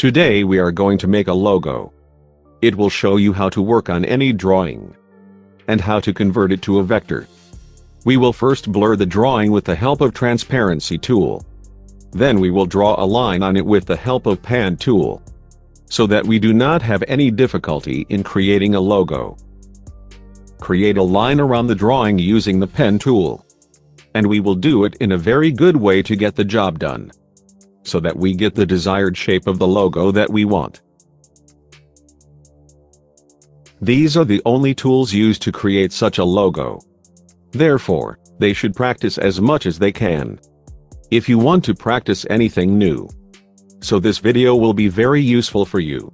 Today we are going to make a logo. It will show you how to work on any drawing and how to convert it to a vector. We will first blur the drawing with the help of transparency tool. Then we will draw a line on it with the help of pan tool. So that we do not have any difficulty in creating a logo. Create a line around the drawing using the pen tool. And we will do it in a very good way to get the job done. So that we get the desired shape of the logo that we want. These are the only tools used to create such a logo. Therefore, they should practice as much as they can. If you want to practice anything new. So this video will be very useful for you.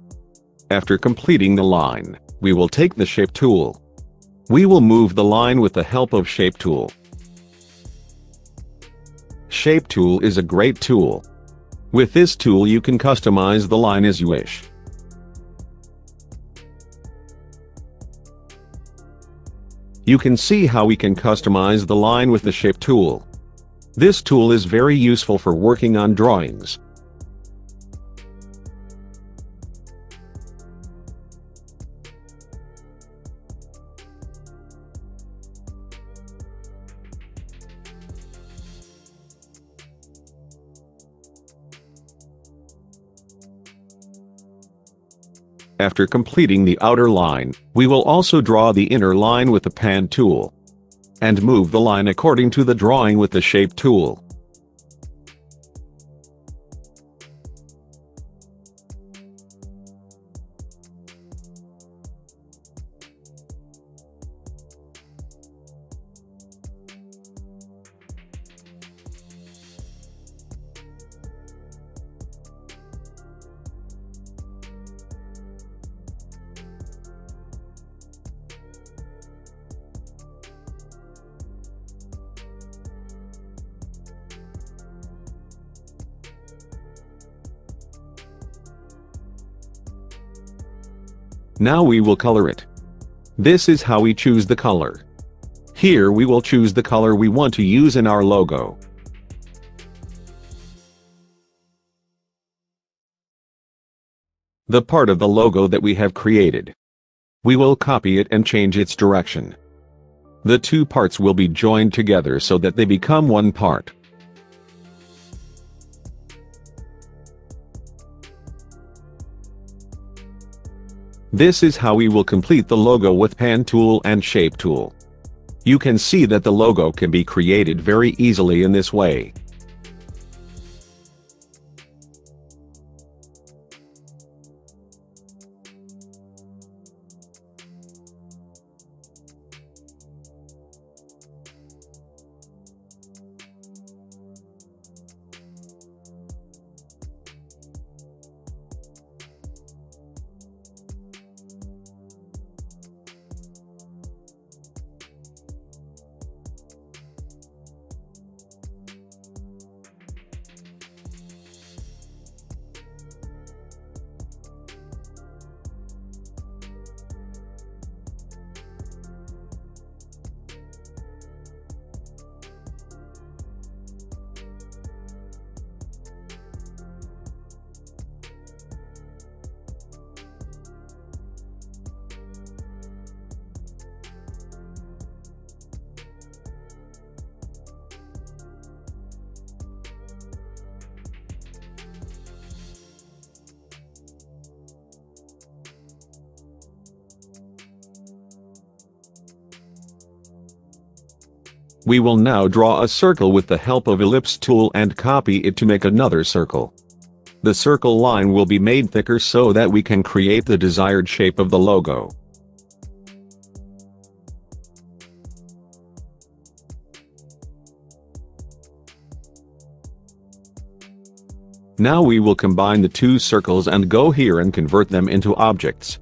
After completing the line, we will take the shape tool. We will move the line with the help of shape tool. Shape tool is a great tool. With this tool you can customize the line as you wish. You can see how we can customize the line with the shape tool. This tool is very useful for working on drawings. After completing the outer line, we will also draw the inner line with the pan tool. And move the line according to the drawing with the shape tool. Now we will color it. This is how we choose the color. Here we will choose the color we want to use in our logo. The part of the logo that we have created. We will copy it and change its direction. The two parts will be joined together so that they become one part. This is how we will complete the logo with Pan tool and Shape tool. You can see that the logo can be created very easily in this way. We will now draw a circle with the help of ellipse tool and copy it to make another circle. The circle line will be made thicker so that we can create the desired shape of the logo. Now we will combine the two circles and go here and convert them into objects.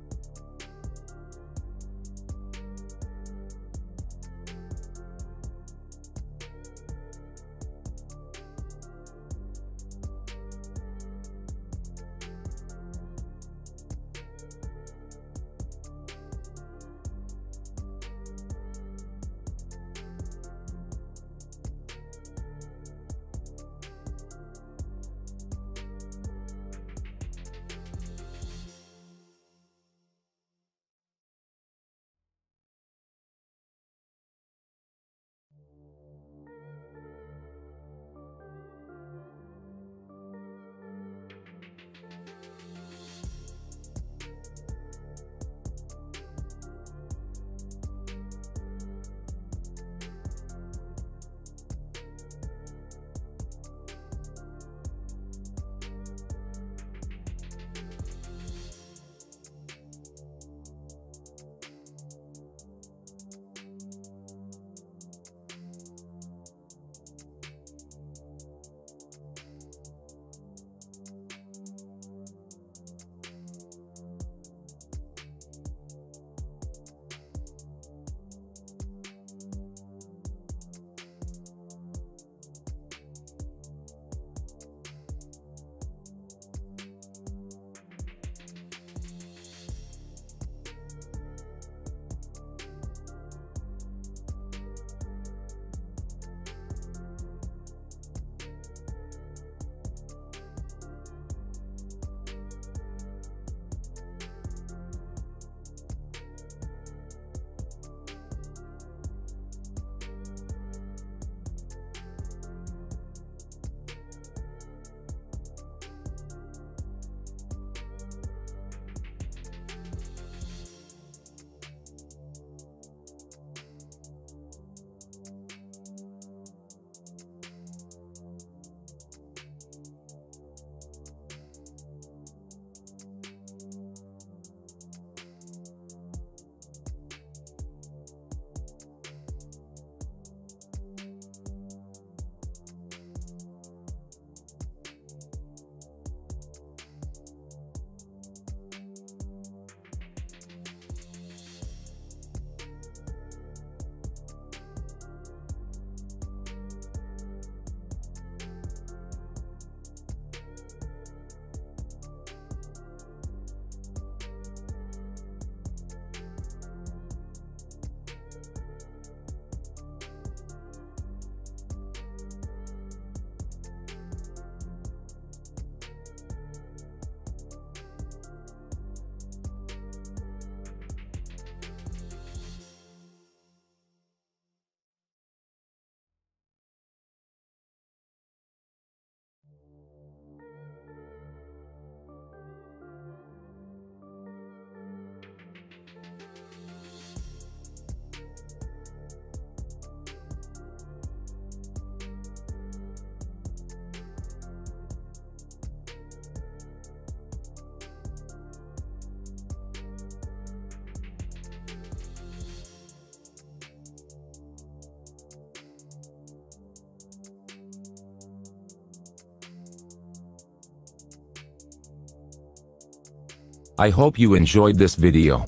I hope you enjoyed this video.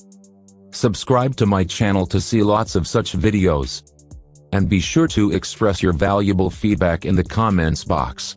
Subscribe to my channel to see lots of such videos. And be sure to express your valuable feedback in the comments box.